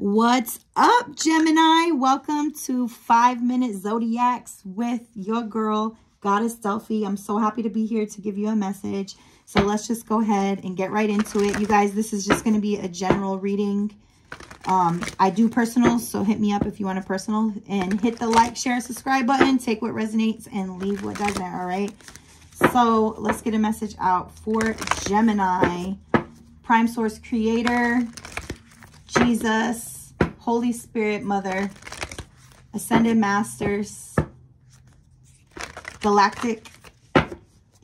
What's up, Gemini? Welcome to 5 Minute Zodiacs with your girl, Goddess Delphi. I'm so happy to be here to give you a message. So let's just go ahead and get right into it. You guys, this is just going to be a general reading. Um, I do personals, so hit me up if you want a personal. And hit the like, share, subscribe button. Take what resonates and leave what doesn't, all right? So let's get a message out for Gemini. Prime Source Creator, Jesus, Holy Spirit Mother, Ascended Masters, Galactic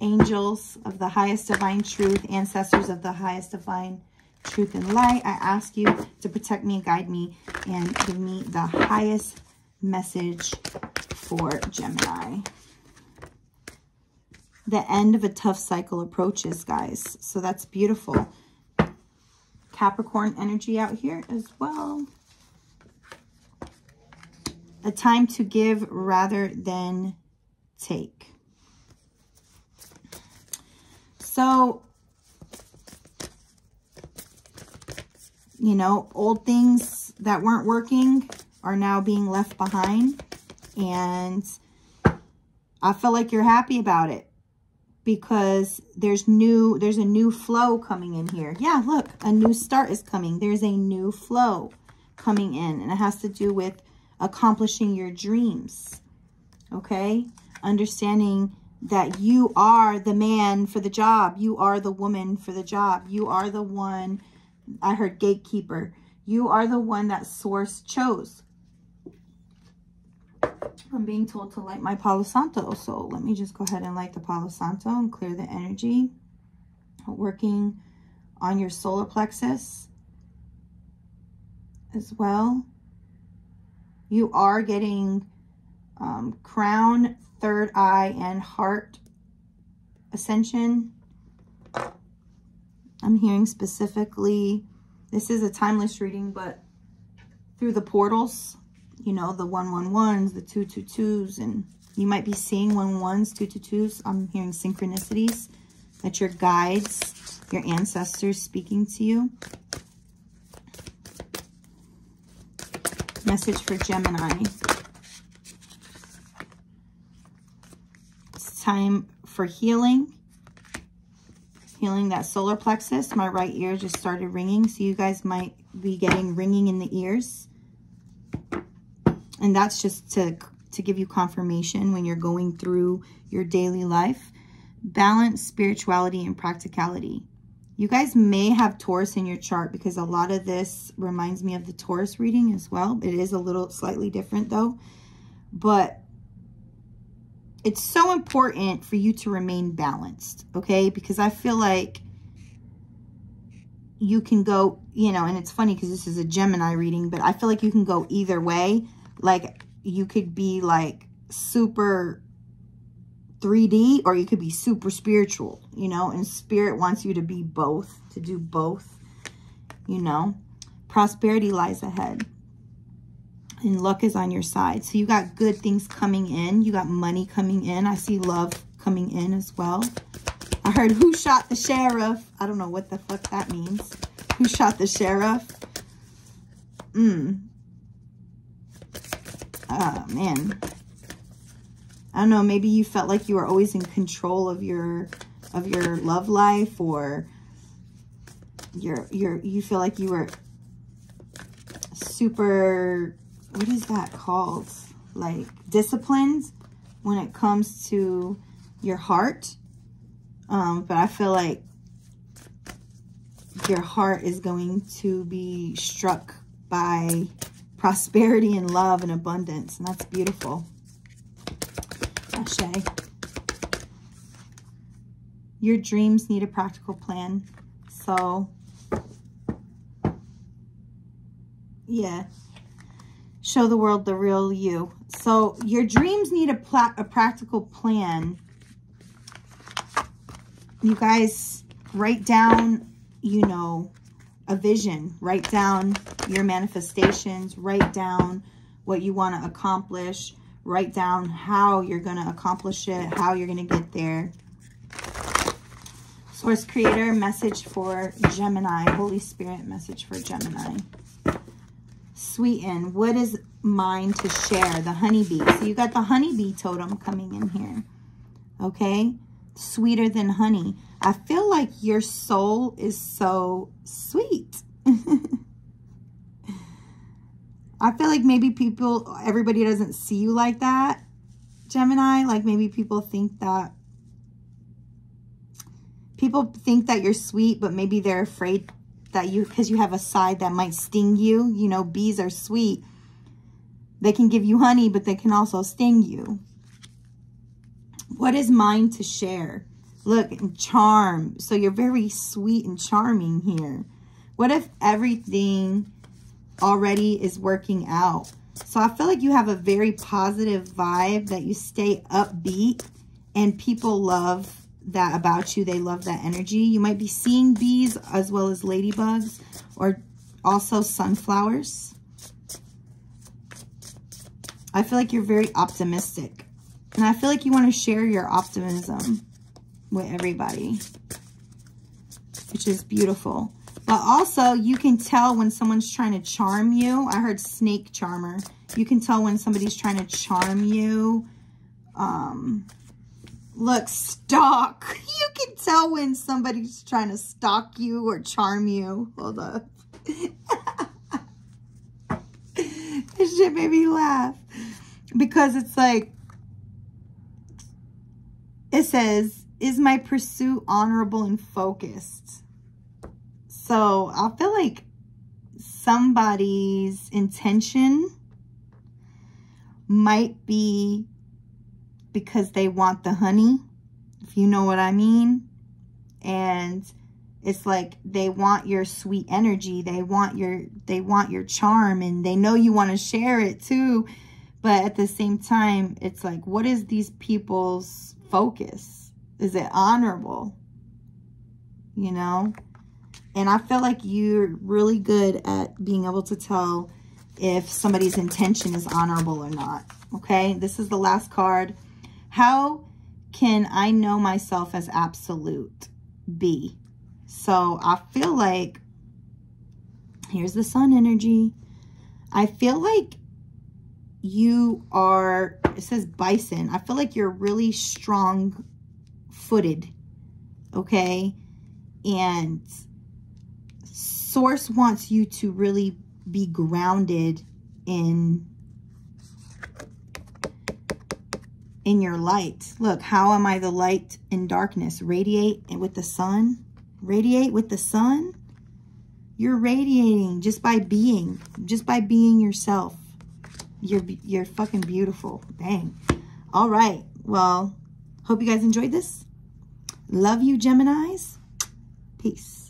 Angels of the highest divine truth, Ancestors of the highest divine truth and light. I ask you to protect me, guide me, and give me the highest message for Gemini. The end of a tough cycle approaches, guys. So that's beautiful. Capricorn energy out here as well. A time to give rather than take. So, you know, old things that weren't working are now being left behind. And I feel like you're happy about it because there's new there's a new flow coming in here. Yeah, look, a new start is coming. There's a new flow coming in and it has to do with accomplishing your dreams. Okay? Understanding that you are the man for the job. You are the woman for the job. You are the one, I heard gatekeeper. You are the one that source chose. I'm being told to light my Palo Santo. So let me just go ahead and light the Palo Santo and clear the energy. Working on your solar plexus as well. You are getting um, crown, third eye, and heart ascension. I'm hearing specifically, this is a timeless reading, but through the portals, you know, the 111s, the 222s, and you might be seeing 11s, 222s. I'm hearing synchronicities that your guides, your ancestors speaking to you. Message for Gemini. It's time for healing. Healing that solar plexus. My right ear just started ringing, so you guys might be getting ringing in the ears. And that's just to, to give you confirmation when you're going through your daily life. Balance, spirituality, and practicality. You guys may have Taurus in your chart because a lot of this reminds me of the Taurus reading as well. It is a little slightly different though. But it's so important for you to remain balanced, okay? Because I feel like you can go, you know, and it's funny because this is a Gemini reading, but I feel like you can go either way. Like you could be like super 3D or you could be super spiritual, you know, and spirit wants you to be both, to do both, you know. Prosperity lies ahead and luck is on your side. So you got good things coming in. You got money coming in. I see love coming in as well. I heard who shot the sheriff. I don't know what the fuck that means. Who shot the sheriff? Hmm. Oh, man. I don't know, maybe you felt like you were always in control of your of your love life or you're you're you feel like you were super what is that called? Like disciplined when it comes to your heart. Um, but I feel like your heart is going to be struck by prosperity and love and abundance. And that's beautiful. Ashe. Your dreams need a practical plan. So, yeah. Show the world the real you. So, your dreams need a, a practical plan. You guys write down, you know, a vision. Write down your manifestations. Write down what you want to accomplish. Write down how you're going to accomplish it, how you're going to get there. Source Creator, message for Gemini. Holy Spirit, message for Gemini. sweeten. What is mine to share? The honeybee. So you got the honeybee totem coming in here. Okay? Sweeter than honey. I feel like your soul is so sweet. I feel like maybe people, everybody doesn't see you like that, Gemini. Like maybe people think that, people think that you're sweet, but maybe they're afraid that you, because you have a side that might sting you. You know, bees are sweet. They can give you honey, but they can also sting you. What is mine to share? Look, charm. So you're very sweet and charming here. What if everything already is working out? So I feel like you have a very positive vibe that you stay upbeat and people love that about you. They love that energy. You might be seeing bees as well as ladybugs or also sunflowers. I feel like you're very optimistic. And I feel like you want to share your optimism with everybody, which is beautiful. But also, you can tell when someone's trying to charm you. I heard snake charmer. You can tell when somebody's trying to charm you. Um, look, stalk. You can tell when somebody's trying to stalk you or charm you. Hold up. this shit made me laugh. Because it's like, it says, is my pursuit honorable and focused? So I feel like somebody's intention might be because they want the honey, if you know what I mean. And it's like they want your sweet energy. They want your they want your charm and they know you want to share it too. But at the same time, it's like what is these people's focus? Is it honorable? You know? And I feel like you're really good at being able to tell if somebody's intention is honorable or not. Okay, this is the last card. How can I know myself as absolute? B. So I feel like, here's the sun energy. I feel like you are, it says bison. I feel like you're really strong footed. Okay. And source wants you to really be grounded in in your light. Look, how am I the light in darkness? Radiate with the sun. Radiate with the sun. You're radiating just by being, just by being yourself. You're, you're fucking beautiful. Dang. All right. Well, hope you guys enjoyed this. Love you, Geminis. Peace.